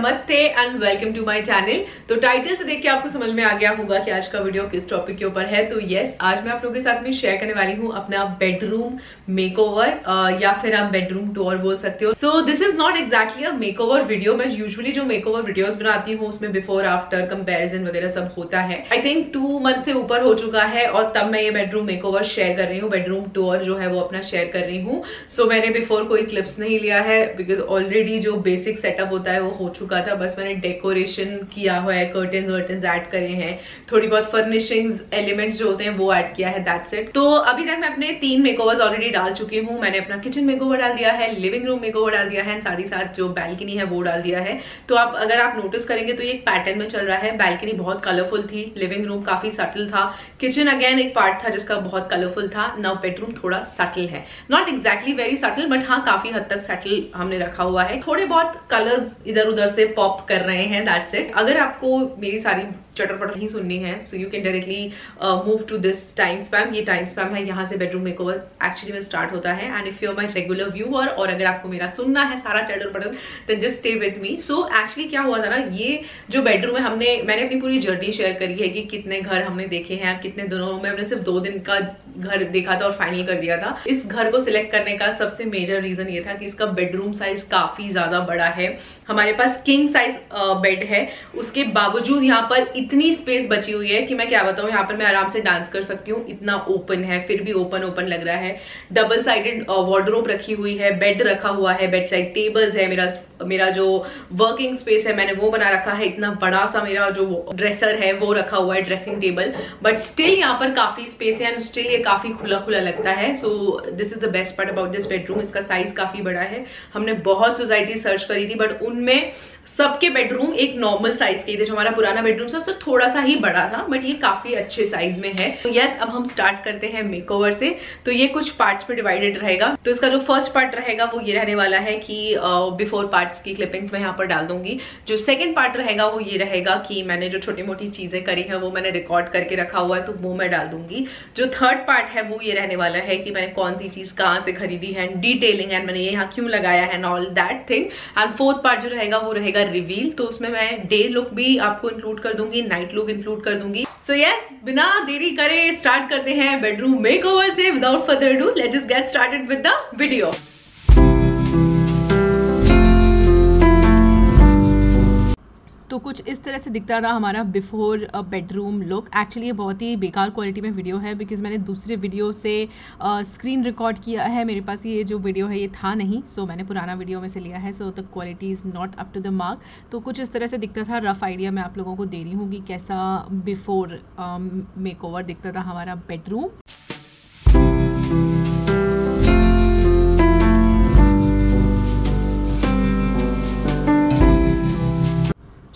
नमस्ते and welcome to my channel तो title से देख के आपको समझ में आ गया होगा कि आज का वीडियो किस टॉपिक के ऊपर है। तो यस आज मैं आप लोगों के साथ में शेयर करने वाली हूँ अपना बेडरूम मेकओवर या फिर आप बेडरूम टूर बोल सकते हो। So this is not exactly a makeover video मैं यूजुअली जो मेकओवर वीडियोस बनाती हूँ उसमें बिफोर आफ्टर कंपेरिजन वगैरह सब होता है। आई थिंक टू मंथ से ऊपर हो चुका है और तब मैं ये बेडरूम मेकओवर शेयर कर रही हूँ। बेडरूम टूर जो है वो अपना शेयर कर रही हूँ। सो so, मैंने बिफोर कोई क्लिप्स नहीं लिया है बिकॉज़ ऑलरेडी जो बेसिक सेटअप होता है वो हो चुका था, बस मैंने डेकोरेशन किया हुआ है कर्टन वर्टन ऐड करे हैं, थोड़ी बहुत फर्निशिंग्स एलिमेंट्स जो होते हैं वो ऐड किया है दैट्स इट तो अभी तक मैं अपने तीन मेकओवर्स ऑलरेडी डाल चुकी हूँ, मैंने अपना किचन मेकओवर डाल दिया है लिविंग रूम मेकओवर डाल दिया है साथ ही साथ जो बैल्कनी है वो डाल दिया है. तो आप, अगर आप नोटिस करेंगे तो ये एक पैटर्न में चल रहा है बैल्कनी बहुत कलरफुल थी लिविंग रूम काफ़ी सटल था. किचन अगेन एक पार्ट था जिसका बहुत कलरफुल था नाउ बेडरूम थोड़ा सटल है. Not exactly very subtle but हाँ काफ़ी हद तक सटल हमने रखा हुआ है. थोड़े बहुत कलर्स इधर उधर से पॉप कर रहे हैं दैट्स इट अगर आपको मेरी सारी चटर पटर नहीं सुननी है so you can directly move to this time spam ये टाइम स्पैम है, यहाँ से बेडरूम मेकओवर एक्चुअली में स्टार्ट होता है. And if you my regular viewer और अगर आपको मेरा सुनना है सारा chatter patter then just stay with me so actually क्या हुआ था ना, ये जो बेडरूम है, हमने, मैंने अपनी पूरी जर्नी शेयर करी है कि कितने घर हमने देखे हैं, कितने दिनों में हमने सिर्फ़ दो दिन का घर देखा था और फाइनल कर दिया था। इस घर को सिलेक्ट करने का सबसे मेजर रीजन ये था कि इसका बेडरूम साइज़ काफ़ी ज़्यादा बड़ा है। हमारे पास किंग साइज़ बेड है। उसके बावजूद यहाँ पर इतनी स्पेस बची हुई है कि मैं क्या बताऊँ, यहाँ पर मैं आराम से डांस कर सकती हूँ। इतना ओपन है, फिर भी ओपन ओपन लग रहा है। डबल साइडेड वार्ड्रोब रखी हुई है बेड रखा हुआ है बेड साइड टेबल्स है, मेरा मेरा जो वर्किंग स्पेस है, मैंने वो बना रखा है, इतना बड़ा सा मेरा जो ड्रेसर है, वो रखा हुआ है ड्रेसिंग टेबल बट स्टिल यहाँ पर काफ़ी स्पेस है एंड स्टिल ये काफ़ी खुला खुला लगता है so this is the best part about this bedroom इसका साइज़ काफ़ी बड़ा है। हमने बहुत सोसाइटी सर्च करी थी बट उनमें सबके बेडरूम एक नॉर्मल साइज़ के थे जो हमारा पुराना बेडरूम था उससे थोड़ा सा ही बड़ा था बट ये काफ़ी अच्छे साइज़ में है। तो यस अब हम स्टार्ट करते हैं मेकओवर से। तो ये कुछ पार्ट्स में डिवाइडेड रहेगा। तो इसका जो फ़र्स्ट पार्ट रहेगा वो ये रहने वाला है कि बिफोर uh, पार्ट्स की क्लिपिंग्स मैं यहाँ पर डाल दूँगी। जो सेकेंड पार्ट रहेगा वो ये रहेगा कि मैंने जो छोटी मोटी चीज़ें करी है वो मैंने रिकॉर्ड करके रखा हुआ है तो वो मैं डाल दूँगी। जो थर्ड पार्ट है वो ये रहने वाला है कि मैंने कौन सी चीज़ कहाँ से खरीदी है डिटेलिंग एंड मैंने ये यहाँ क्यों लगाया है all that thing and fourth part जो रहेगा वो रहेगा रिवील तो उसमें मैं डे लुक भी आपको इंक्लूड कर दूँगी नाइट लुक इंक्लूड कर दूँगी। सो so यस yes, बिना देरी करे स्टार्ट करते हैं बेडरूम मेकओवर से. Without further do let just get started with the video तो कुछ इस तरह से दिखता था हमारा बिफोर बेडरूम लुक एक्चुअली ये बहुत ही बेकार क्वालिटी में वीडियो है बिकॉज़ मैंने दूसरे वीडियो से स्क्रीन रिकॉर्ड किया है। मेरे पास ये जो वीडियो है ये था नहीं। सो so, मैंने पुराना वीडियो में से लिया है। So the quality is not up to the mark तो कुछ इस तरह से दिखता था। रफ़ आइडिया मैं आप लोगों को दे रही हूँ कि कैसा बिफोर मेक ओवर दिखता था हमारा bedroom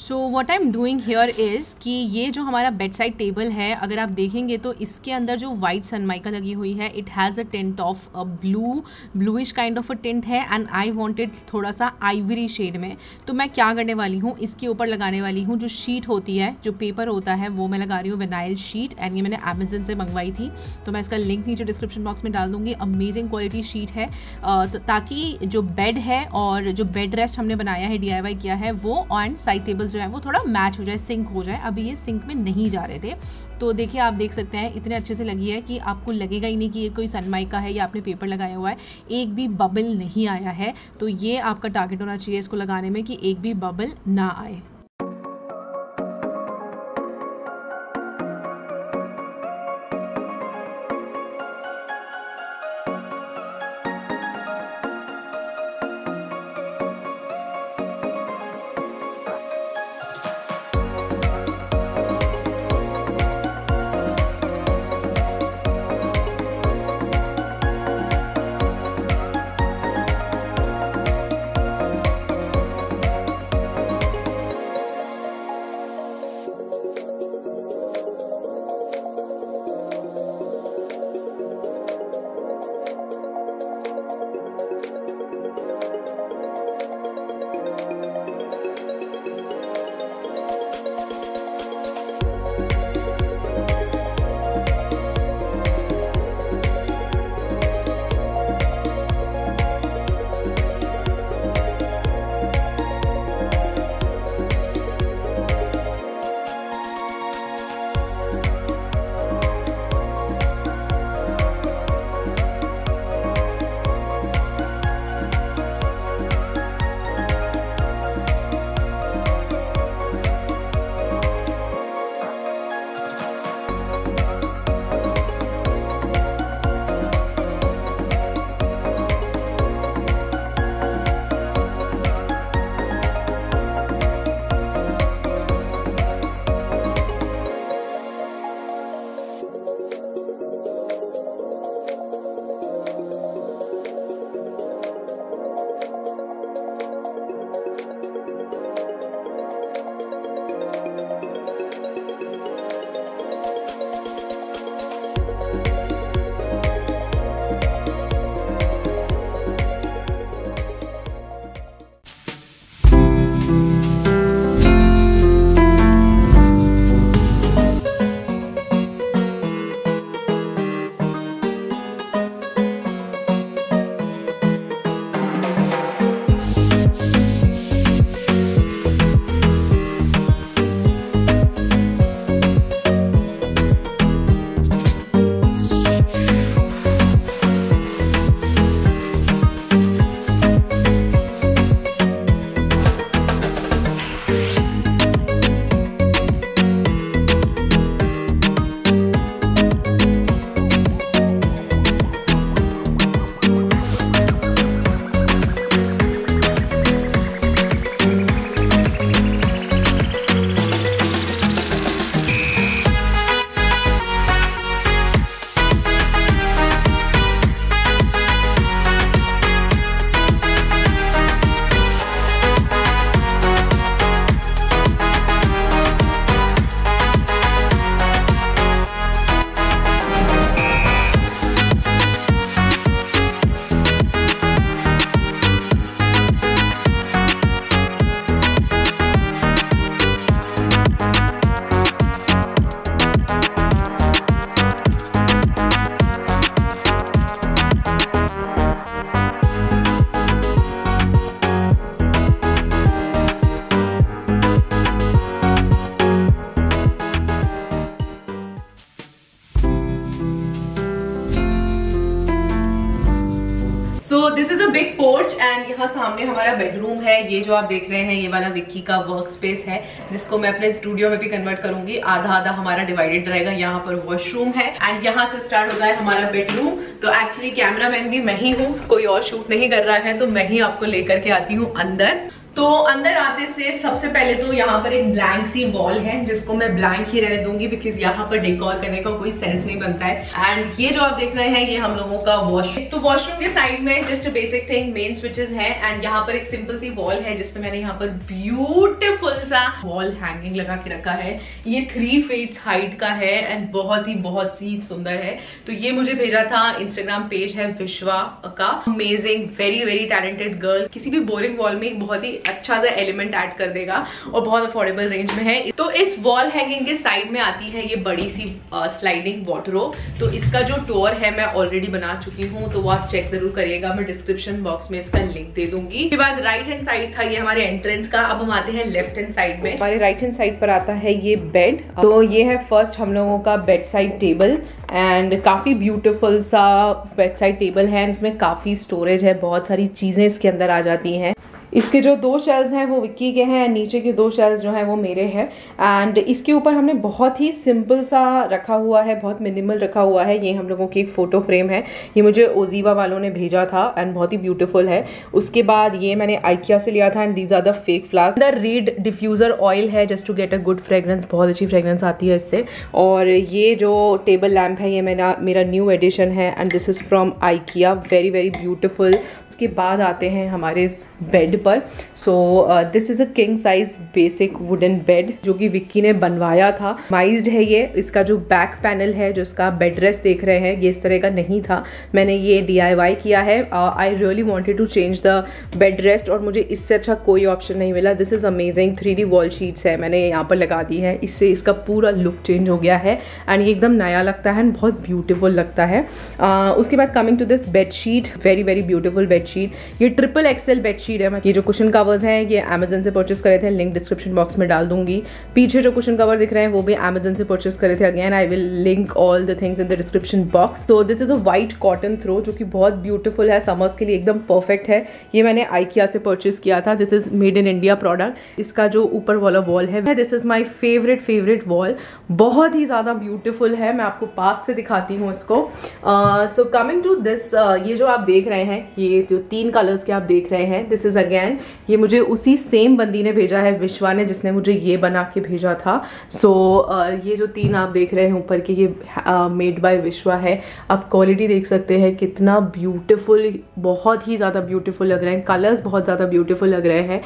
so what I am doing here is कि ये जो हमारा बेड साइड टेबल है, अगर आप देखेंगे तो इसके अंदर जो वाइट सनमाइका लगी हुई है it has a tint of a blue bluish kind of a tint है एंड आई वॉन्टेड थोड़ा सा आइवरी शेड में। तो मैं क्या करने वाली हूँ? इसके ऊपर लगाने वाली हूँ जो शीट होती है, जो पेपर होता है, वो मैं लगा रही हूँ वेनाइल शीट एंड ये मैंने अमेजन से मंगवाई थी। तो मैं इसका लिंक नीचे डिस्क्रिप्शन बॉक्स में डाल दूँगी। अमेजिंग क्वालिटी शीट है। तो ताकि जो बेड है और जो बेड रेस्ट हमने बनाया है DIY किया है, वो ऑन साइड टेबल्स जो है, वो थोड़ा मैच हो जाए सिंक हो जाए। अभी ये सिंक में नहीं जा रहे थे। तो देखिए, आप देख सकते हैं, इतने अच्छे से लगी है कि आपको लगेगा ही नहीं कि ये कोई सनमाइक है या आपने पेपर लगाया हुआ है। एक भी बबल नहीं आया है। तो ये आपका टारगेट होना चाहिए इसको लगाने में कि एक भी बबल ना आए। है, ये जो आप देख रहे हैं, ये वाला विक्की का वर्क स्पेस है, जिसको मैं अपने स्टूडियो में भी कन्वर्ट करूँगी। आधा आधा हमारा डिवाइडेड रहेगा, यहाँ पर वॉशरूम है। एंड यहाँ से स्टार्ट होता है हमारा बेडरूम तो एक्चुअली कैमरा मैन भी मैं ही हूँ, कोई और शूट नहीं कर रहा है तो मैं ही आपको लेकर के आती हूँ अंदर। तो अंदर आते से सबसे पहले तो यहाँ पर एक ब्लैंक सी वॉल है, जिसको मैं ब्लैंक ही रहने दूँगी बिकॉज़ यहाँ पर डेकोर करने का कोई सेंस नहीं बनता है। एंड ये जो आप देख रहे हैं, ये हम लोगों का वॉशरूम तो वॉशरूम के साइड में just basic thing main switches है एंड यहाँ पर एक सिंपल सी वॉल है जिसमें मैंने यहाँ पर ब्यूटिफुल सा वॉल हैंगिंग लगा के रखा है। ये थ्री फीट हाइट का है एंड बहुत ही, बहुत सी सुंदर है। तो ये मुझे भेजा था इंस्टाग्राम पेज है विश्वा का। Amazing very very talented girl किसी भी बोरिंग वॉल में बहुत ही अच्छा सा एलिमेंट ऐड कर देगा और बहुत अफोर्डेबल रेंज में है। तो इस वॉल हैंगिंग के साइड में आती है ये बड़ी सी स्लाइडिंग वॉटरो तो इसका जो टोर है, मैं ऑलरेडी बना चुकी हूँ तो वो आप चेक ज़रूर करिएगा। मैं डिस्क्रिप्शन बॉक्स में इसका लिंक दे दूँगी। उसके बाद राइट हैंड साइड था ये हमारे एंट्रेंस का। अब हम आते हैं लेफ़्ट हैंड साइड में। हमारे राइट हैंड साइड पर आता है ये बेड तो ये है फ़र्स्ट हम लोगों का बेड साइड टेबल एंड काफ़ी ब्यूटिफुल सा बेड साइड टेबल है। इसमें काफ़ी स्टोरेज है। बहुत सारी चीज़ें इसके अंदर आ जाती हैं। इसके जो दो शेल्स हैं, वो विक्की के हैं, नीचे के दो शेल्स जो हैं, वो मेरे हैं। एंड इसके ऊपर हमने बहुत ही सिंपल सा रखा हुआ है, बहुत मिनिमल रखा हुआ है। ये हम लोगों की एक फ़ोटो फ्रेम है। ये मुझे ओजीवा वालों ने भेजा था एंड बहुत ही ब्यूटीफुल है। उसके बाद ये मैंने आइकिया से लिया था and these are the fake flowers the reed diffuser oil है just to get a good fragrance बहुत अच्छी फ्रेगरेंस आती है इससे। और ये जो टेबल लैम्प है, ये मेरा मेरा न्यू एडिशन है and this is from IKEA very very beautiful उसके बाद आते हैं हमारे इस बेड पर। So this is a king size basic wooden bed जो कि विक्की ने बनवाया था। माइज्ड है ये। इसका जो बैक पैनल है जो इसका बेड रेस्ट देख रहे हैं ये इस तरह का नहीं था। मैंने ये डी किया है। I really wanted to change the bed rest और मुझे इससे अच्छा कोई ऑप्शन नहीं मिला। This is amazing three D wall sheets है। मैंने यहाँ पर लगा दी है। इससे इसका पूरा लुक चेंज हो गया है। एंड ये एकदम नया लगता है एंड बहुत ब्यूटीफुल लगता है। Uh, उसके बाद coming to this bed sheet very very beautiful bed bedsheet ये ट्रिपल एक्सएल बेडशीट है। ये जो कुशन कवर्स हैं, ये अमेजन से परचेस करे थे लिंक डिस्क्रिप्शन बॉक्स में डाल दूँगी। पीछे जो कुशन कवर दिख रहे हैं, वो भी अमेजन से परचेस करे थे again I will link all the things in the description box तो this is a white cotton throw जो कि बहुत ब्यूटीफुल है समर्स के लिए एकदम परफेक्ट है। ये मैंने आइकिया से परचेस किया था this is made in India product इसका जो ऊपर वाला वॉल है this is my favourite favourite wall बहुत ही ज़्यादा ब्यूटीफुल है, मैं आपको पास से दिखाती हूँ इसको। सो कमिंग टू दिस ये जो आप देख रहे हैं, ये जो तीन कलर्स के आप देख रहे हैं दिस इज़ अगेन ये मुझे उसी सेम बंदी ने भेजा है विश्वा ने जिसने मुझे ये बना के भेजा था। सो so, ये जो तीन आप देख रहे हैं ऊपर के ये मेड बाय विश्वा है। आप क्वालिटी देख सकते हैं कितना ब्यूटीफुल बहुत ही ज़्यादा ब्यूटीफुल लग रहे हैं। कलर्स बहुत ज़्यादा ब्यूटीफुल लग रहे हैं।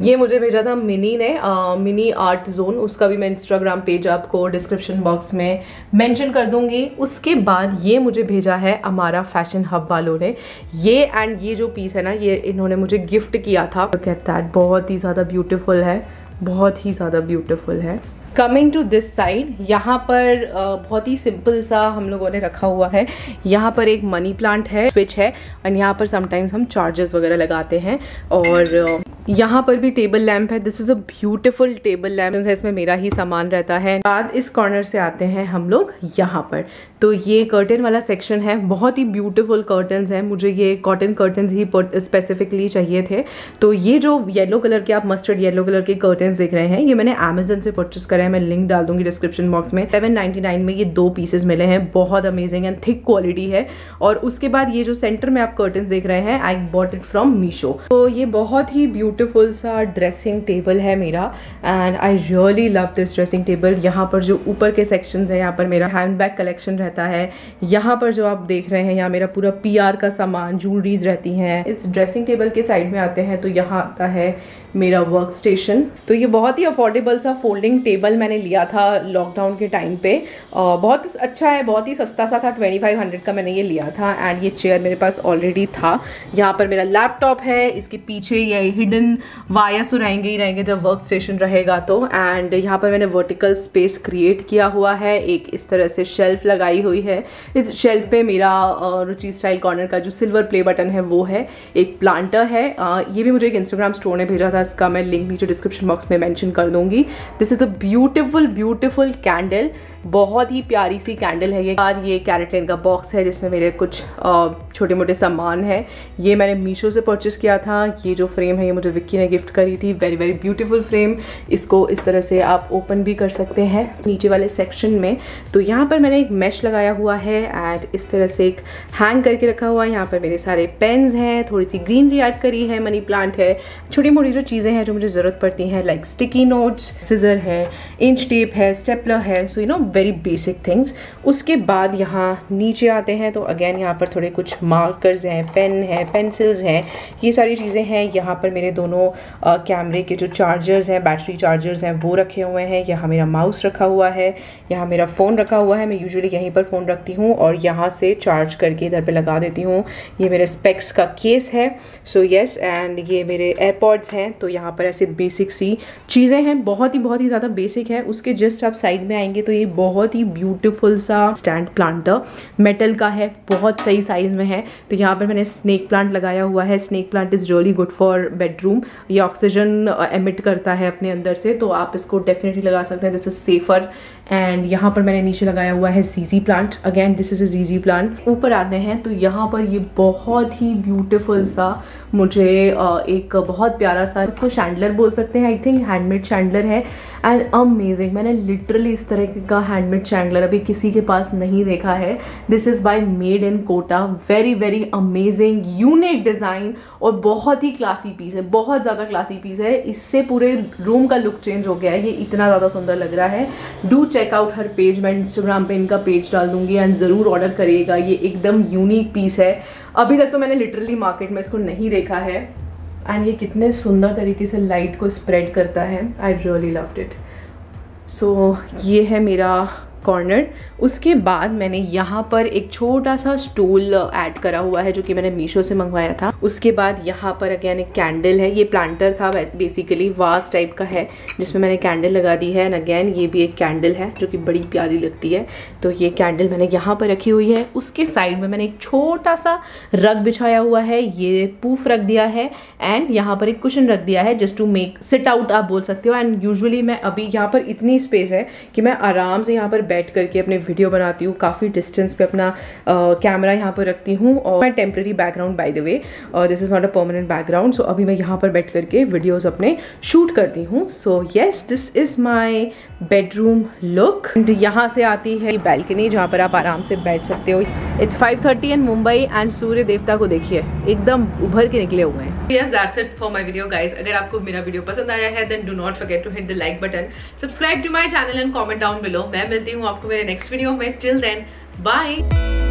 ये मुझे भेजा था मिनी ने आ, मिनी आर्ट जोन उसका भी मैं इंस्टाग्राम पेज आपको डिस्क्रिप्शन बॉक्स में मेंशन कर दूँगी। उसके बाद ये मुझे भेजा है हमारा फ़ैशन हब वालों ने। ये एंड ये जो पीस है ना ये इन्होंने मुझे गिफ्ट किया था। कहता है बहुत ही ज़्यादा ब्यूटिफुल है बहुत ही ज़्यादा ब्यूटिफुल है। कमिंग टू दिस साइड यहाँ पर बहुत ही सिंपल सा हम लोगों ने रखा हुआ है। यहाँ पर एक मनी प्लांट है स्विच है एंड यहाँ पर समटाइम्स हम चार्जर्स वगैरह लगाते हैं। और यहाँ पर भी टेबल लैम्प है। This is a beautiful table lamp है, इसमें मेरा ही सामान रहता है। बाद इस कॉर्नर से आते हैं हम लोग यहाँ पर। तो ये कर्टन वाला सेक्शन है। बहुत ही ब्यूटिफुल कर्टन है। मुझे ये कॉटन कर्टन ही स्पेसिफिकली चाहिए थे। तो ये जो येलो कलर के आप मस्टर्ड येलो कलर के कर्टन देख रहे हैं, ये मैंने अमेजन से परचेस करा है। मैं लिंक डाल दूँगी डिस्क्रिप्शन बॉक्स में। सेवन में ये दो पीसेज मिले हैं। बहुत अमेजिंग एंड थिक क्वालिटी है। और उसके बाद ये जो सेंटर में आप कर्टन देख रहे हैं I bought it from Meesho तो ये बहुत ही ब्यूटिफुल ब्यूटीफुल सा ड्रेसिंग टेबल है मेरा and I really love this dressing table यहाँ पर जो ऊपर के सेक्शन है यहाँ पर मेरा हैंड बैग कलेक्शन रहता है यहाँ पर जो आप देख रहे हैं यहाँ मेरा पूरा पीआर का सामान ज्वेलरीज रहती हैं इस ड्रेसिंग टेबल के साइड में आते हैं तो यहाँ आता है मेरा वर्क स्टेशन तो ये बहुत ही अफोर्डेबल सा फोल्डिंग टेबल मैंने लिया था लॉकडाउन के टाइम पे बहुत अच्छा है बहुत ही सस्ता सा था 2500 का मैंने ये लिया था एंड ये चेयर मेरे पास ऑलरेडी था यहाँ पर मेरा लैपटॉप है इसके पीछे ये हिडन वायर्स रहेंगे ही रहेंगे जब वर्क स्टेशन रहेगा तो। एंड यहाँ पर मैंने वर्टिकल स्पेस क्रिएट किया हुआ है। एक इस तरह से शेल्फ लगाई हुई है। इस शेल्फ पे मेरा रुचि स्टाइल कॉर्नर का जो सिल्वर प्ले बटन है वो है। एक प्लांटर है। ये भी मुझे एक इंस्टाग्राम स्टोर ने भेजा था। इसका मैं लिंक नीचे डिस्क्रिप्शन बॉक्स में मैंशन कर दूँगी। This is a beautiful beautiful candle बहुत ही प्यारी सी कैंडल है ये। यार, ये कैरेटलिन का बॉक्स है जिसमें मेरे कुछ छोटे मोटे सामान है। ये मैंने मीशो से परचेस किया था। ये जो फ्रेम है, ये मुझे विक्की ने गिफ्ट करी थी। वेरी वेरी ब्यूटीफुल फ्रेम इसको इस तरह से आप ओपन भी कर सकते हैं नीचे वाले सेक्शन में। तो यहाँ पर मैंने एक मैश लगाया हुआ है एंड इस तरह से एक हैंग करके रखा हुआ है। यहाँ पर मेरे सारे पेन्स हैं थोड़ी सी ग्रीनरी ऐड करी है मनी प्लांट है। छोटी मोटी जो चीज़ें हैं जो मुझे ज़रूरत पड़ती हैं लाइक स्टिकी नोट्स सीजर है इंच टेप है स्टेपलर है। So you know very basic things उसके बाद यहाँ नीचे आते हैं तो अगेन यहाँ पर थोड़े कुछ मार्कर्स हैं पेन है पेंसिल्स हैं, ये सारी चीज़ें हैं। यहाँ पर मेरे दोनों कैमरे के जो चार्जर्स हैं बैटरी चार्जर्स हैं, वो रखे हुए हैं। यहाँ मेरा माउस रखा हुआ है, यहाँ मेरा फ़ोन रखा हुआ है। मैं यूजुअली यहीं पर फ़ोन रखती हूँ और यहाँ से चार्ज करके इधर पर लगा देती हूँ। ये मेरे स्पेक्स का केस है। सो येस एंड ये मेरे एयरपॉड्स हैं। तो यहाँ पर ऐसे बेसिक सी चीज़ें हैं। बहुत ही बहुत ही ज़्यादा बेसिक है। उसके जस्ट आप साइड में आएँगे तो ये बहुत ही ब्यूटीफुल सा स्टैंड प्लांटर मेटल का है, बहुत सही साइज़ में है। तो यहाँ पर मैंने स्नेक प्लांट लगाया हुआ है। Snake plant is really good for bedroom ये ऑक्सीजन एमिट करता है अपने अंदर से तो आप इसको डेफिनेटली लगा सकते हैं। दिस इज़ सेफर एंड यहाँ पर मैंने नीचे लगाया हुआ है G G plant again this is G G plant ऊपर आते हैं तो यहाँ पर ये बहुत ही ब्यूटीफुल सा, मुझे एक बहुत प्यारा सा, इसको शैंडलर बोल सकते हैं। आई थिंक हैंडमेड शैंडलर है। एंड अमेजिंग मैंने लिटरली इस तरह का हैंडमेड शैंडलर अभी किसी के पास नहीं देखा है। This is by made in Kota very very amazing unique design और बहुत ही क्लासी पीस है। बहुत ज़्यादा क्लासी पीस है। इससे पूरे रूम का लुक चेंज हो गया है। ये इतना ज़्यादा सुंदर लग रहा है। Do check out her page मैं इंस्टाग्राम पे इनका पेज डाल दूँगी एंड ज़रूर ऑर्डर करिएगा। ये एकदम यूनिक पीस है। अभी तक तो मैंने लिटरली मार्केट में इसको नहीं देखा है। एंड ये कितने सुंदर तरीके से लाइट को स्प्रेड करता है। I really loved it so so, ये है मेरा कॉर्नर उसके बाद मैंने यहाँ पर एक छोटा सा स्टूल ऐड करा हुआ है जो कि मैंने मीशो से मंगवाया था। उसके बाद यहाँ पर अगेन एक कैंडल है। ये प्लांटर था बेसिकली वास टाइप का है, जिसमें मैंने कैंडल लगा दी है। एंड अगेन ये भी एक कैंडल है, जो कि बड़ी प्यारी लगती है। तो ये कैंडल मैंने यहाँ पर रखी हुई है। उसके साइड में मैंने एक छोटा सा रग बिछाया हुआ है। ये पूफ रख दिया है। एंड यहाँ पर एक कुशन रख दिया है just to make sit out आप बोल सकते हो। एंड यूजली मैं अभी यहाँ पर इतनी स्पेस है कि मैं आराम से यहाँ पर बैठ करके अपने वीडियो बनाती हूँ। काफ़ी डिस्टेंस पे अपना कैमरा यहाँ पर रखती हूँ और मैं temporary background by the way this is not a permanent background so अभी मैं यहाँ पर बैठ करके वीडियोज़ अपने शूट करती हूँ। So yes this is my bedroom look and यहाँ से आती है बैल्कनी जहाँ पर आप आराम से बैठ सकते हो। It's 5:30 in Mumbai and Surya देवता को देखिए, एकदम उभर के निकले हुए हैं। Yes, that's it for my video, guys. अगर आपको मेरा वीडियो पसंद आया है, then do not forget to hit the like button. Subscribe to my channel and comment down below. मैं मिलती हूँ आपको मेरे नेक्स्ट वीडियो में. Till then bye.